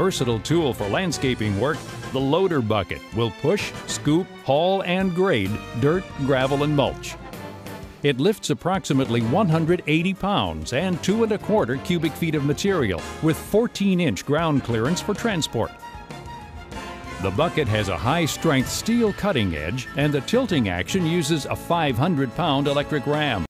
versatile tool for landscaping work, the loader bucket will push, scoop, haul, and grade dirt, gravel, and mulch. It lifts approximately 180 pounds and two and a quarter cubic feet of material with 14 inch ground clearance for transport. The bucket has a high strength steel cutting edge and the tilting action uses a 500 pound electric ram.